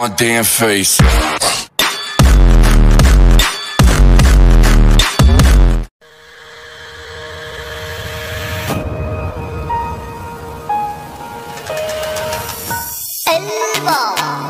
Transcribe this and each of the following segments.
my damn face. Elbow.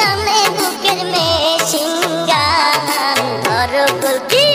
রঙে বুকের মেয়ে সিঙ্গা ধরো গোপী